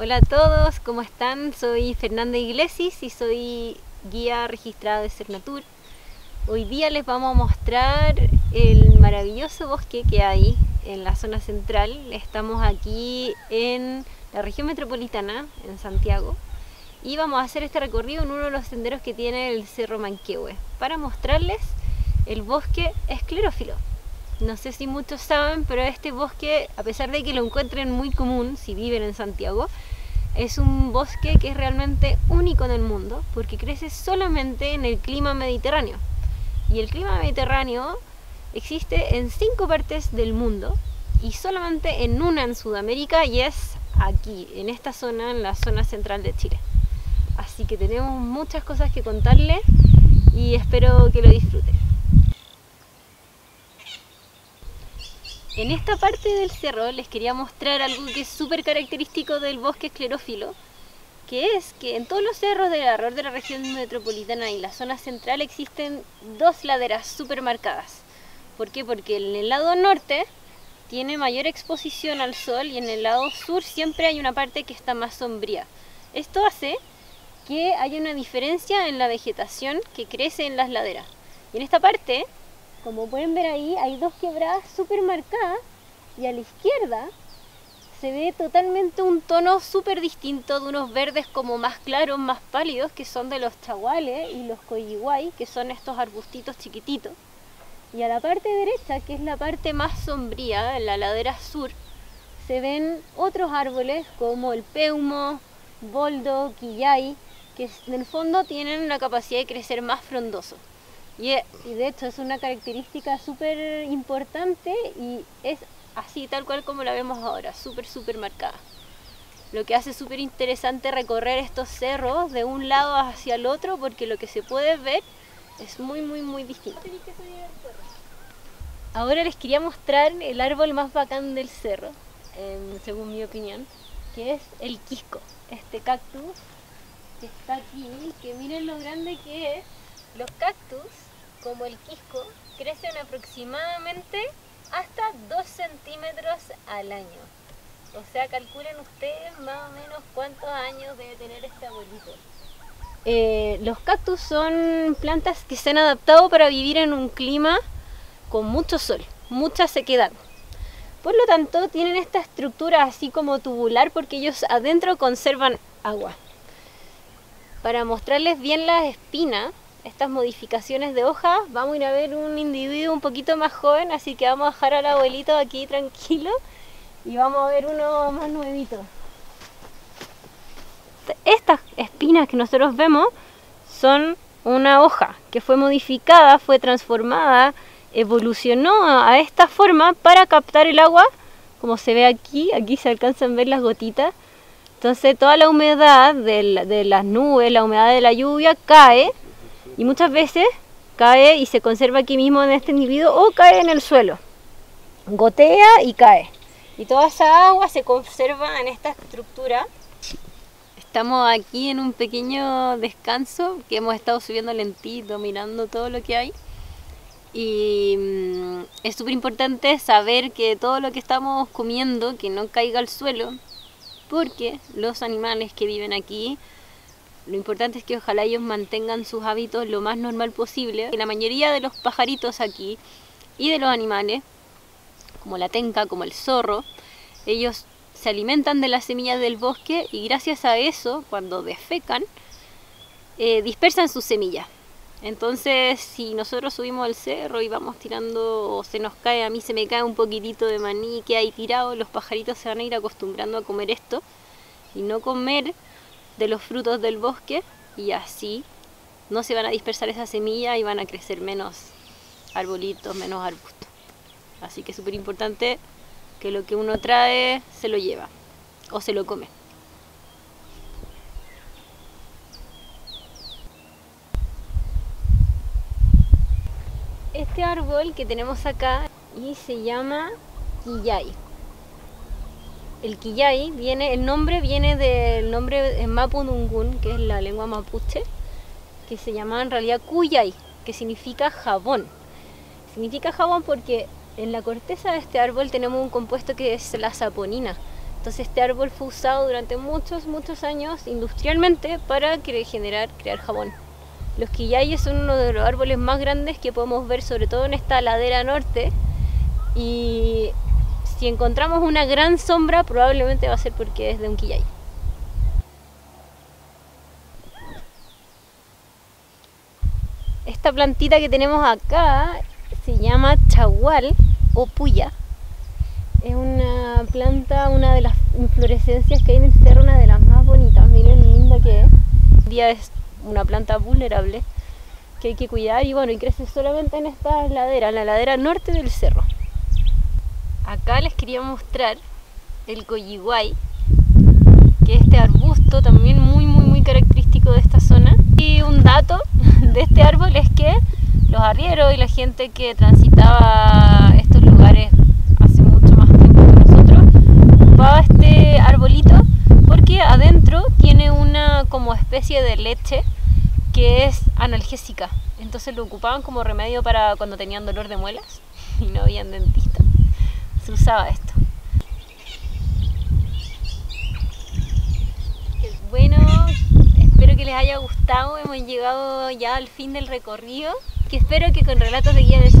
Hola a todos, ¿cómo están? Soy Fernanda Iglesias y soy guía registrada de Cernatur. Hoy día les vamos a mostrar el maravilloso bosque que hay en la zona central. Estamos aquí en la región metropolitana, en Santiago, y vamos a hacer este recorrido en uno de los senderos que tiene el Cerro Manquehue para mostrarles el bosque esclerófilo. No sé si muchos saben, pero este bosque, a pesar de que lo encuentren muy común si viven en Santiago, es un bosque que es realmente único en el mundo porque crece solamente en el clima mediterráneo. Y el clima mediterráneo existe en cinco partes del mundo y solamente en una en Sudamérica y es aquí, en esta zona, en la zona central de Chile. Así que tenemos muchas cosas que contarles y espero que lo disfruten. En esta parte del cerro les quería mostrar algo que es súper característico del bosque esclerófilo, que es que en todos los cerros del alrededor de la región metropolitana y la zona central existen dos laderas súper marcadas. ¿Por qué? Porque en el lado norte tiene mayor exposición al sol y en el lado sur siempre hay una parte que está más sombría. Esto hace que haya una diferencia en la vegetación que crece en las laderas. Y en esta parte como pueden ver ahí, hay dos quebradas súper marcadas y a la izquierda se ve totalmente un tono súper distinto de unos verdes como más claros, más pálidos, que son de los chaguales y los coyiguay, que son estos arbustitos chiquititos. Y a la parte derecha, que es la parte más sombría, en la ladera sur, se ven otros árboles como el peumo, boldo, quillay, que en el fondo tienen la capacidad de crecer más frondoso. Y, de hecho es una característica súper importante y es así tal cual como la vemos ahora, súper, súper marcada. Lo que hace súper interesante recorrer estos cerros de un lado hacia el otro porque lo que se puede ver es muy, muy, muy distinto. Ahora les quería mostrar el árbol más bacán del cerro, em, según mi opinión, que es el quisco, este cactus que está aquí, que miren lo grande que es. Los cactus como el quisco, crecen aproximadamente hasta 2 centímetros al año. O sea, calculen ustedes más o menos cuántos años debe tener este abuelito. Eh, los cactus son plantas que se han adaptado para vivir en un clima con mucho sol, mucha sequedad. Por lo tanto, tienen esta estructura así como tubular porque ellos adentro conservan agua. Para mostrarles bien las espinas, estas modificaciones de hojas, vamos a ir a ver un individuo un poquito más joven, así que vamos a dejar al abuelito aquí tranquilo y vamos a ver uno más nuevito. Estas espinas que nosotros vemos son una hoja que fue modificada, fue transformada, evolucionó a esta forma para captar el agua, como se ve aquí, aquí se alcanzan a ver las gotitas. Entonces toda la humedad de, de las nubes, la humedad de la lluvia cae y muchas veces cae y se conserva aquí mismo en este individuo o cae en el suelo. Gotea y cae. Y toda esa agua se conserva en esta estructura. Estamos aquí en un pequeño descanso que hemos estado subiendo lentito, mirando todo lo que hay. Y mm, es súper importante saber que todo lo que estamos comiendo, que no caiga al suelo, porque los animales que viven aquí lo importante es que ojalá ellos mantengan sus hábitos lo más normal posible. La mayoría de los pajaritos aquí y de los animales, como la tenca, como el zorro, ellos se alimentan de las semillas del bosque y gracias a eso, cuando defecan, eh, dispersan sus semillas. Entonces, si nosotros subimos al cerro y vamos tirando, se nos cae, a mí se me cae un poquitito de maní que hay tirado, los pajaritos se van a ir acostumbrando a comer esto y no comer de los frutos del bosque y así no se van a dispersar esas semillas y van a crecer menos arbolitos, menos arbustos. Así que es súper importante que lo que uno trae se lo lleva o se lo come. Este árbol que tenemos acá y se llama quillay el Quillay viene, el nombre viene del nombre en Mapunungun, que es la lengua mapuche, que se llama en realidad Cuyay, que significa jabón. Significa jabón porque en la corteza de este árbol tenemos un compuesto que es la saponina. Entonces este árbol fue usado durante muchos, muchos años industrialmente para generar, crear jabón. Los quillayes son uno de los árboles más grandes que podemos ver sobre todo en esta ladera norte y si encontramos una gran sombra probablemente va a ser porque es de un quillay. Esta plantita que tenemos acá se llama chagual o puya. Es una planta, una de las inflorescencias que hay en el cerro, una de las más bonitas. Miren linda que es. Día es una planta vulnerable que hay que cuidar y bueno, y crece solamente en esta ladera, en la ladera norte del cerro. Acá les quería mostrar el coyiguay, que es este arbusto también muy muy muy característico de esta zona. Y un dato de este árbol es que los arrieros y la gente que transitaba estos lugares hace mucho más tiempo que nosotros ocupaba este arbolito porque adentro tiene una como especie de leche que es analgésica. Entonces lo ocupaban como remedio para cuando tenían dolor de muelas y no habían dentista usaba esto. Bueno, espero que les haya gustado. Hemos llegado ya al fin del recorrido. Que espero que con relatos de guía del